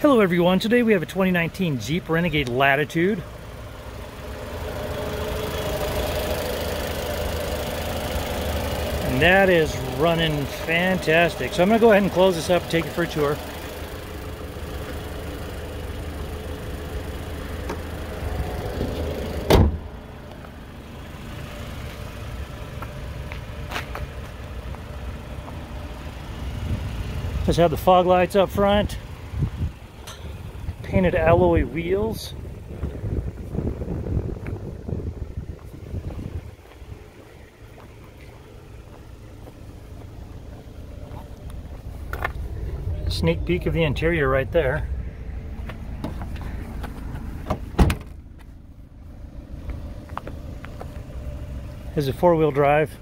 Hello everyone, today we have a 2019 Jeep Renegade Latitude. And that is running fantastic. So I'm gonna go ahead and close this up, and take it for a tour. Just have the fog lights up front painted alloy wheels. Sneak peek of the interior right there. Is a four-wheel drive.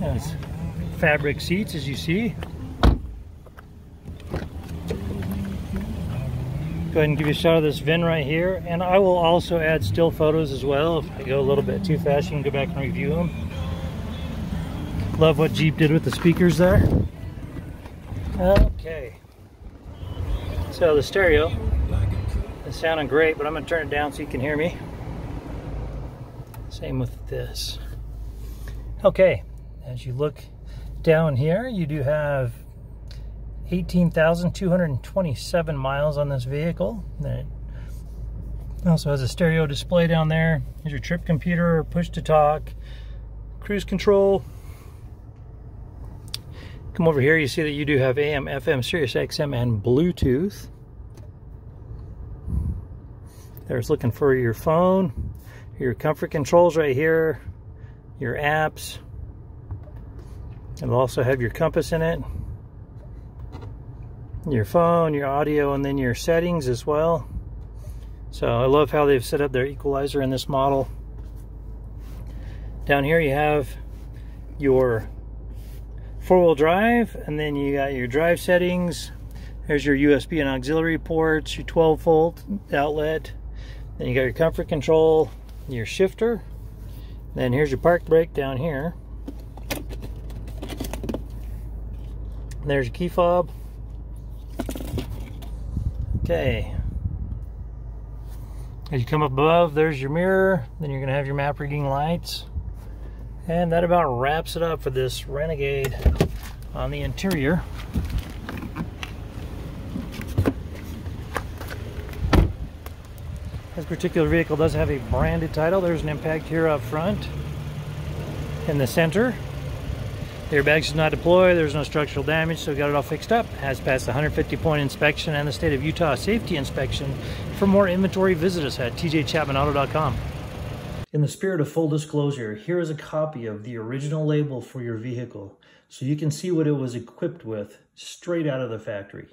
Has fabric seats as you see. Go ahead and give you a shot of this VIN right here. And I will also add still photos as well. If I go a little bit too fast, you can go back and review them. Love what Jeep did with the speakers there. Okay. So the stereo is sounding great, but I'm going to turn it down so you can hear me. Same with this. Okay, as you look down here, you do have 18,227 miles on this vehicle. It also has a stereo display down there. Here's your trip computer, push to talk, cruise control. Come over here, you see that you do have AM, FM, Sirius XM, and Bluetooth. There's looking for your phone, your comfort controls right here, your apps. It'll also have your compass in it, your phone, your audio, and then your settings as well. So I love how they've set up their equalizer in this model. Down here you have your four-wheel drive, and then you got your drive settings. There's your USB and auxiliary ports, your 12 volt outlet. Then you got your comfort control, your shifter. Then here's your park brake down here. There's your key fob. Okay. As you come up above, there's your mirror. Then you're to have your map reading lights. And that about wraps it up for this Renegade on the interior. This particular vehicle does have a branded title. There's an impact here up front in the center. Airbags is not deployed. There's no structural damage, so we got it all fixed up. Has passed the 150 point inspection and the state of Utah safety inspection. For more inventory, visit us at tjchapmanauto.com. In the spirit of full disclosure, here is a copy of the original label for your vehicle so you can see what it was equipped with straight out of the factory.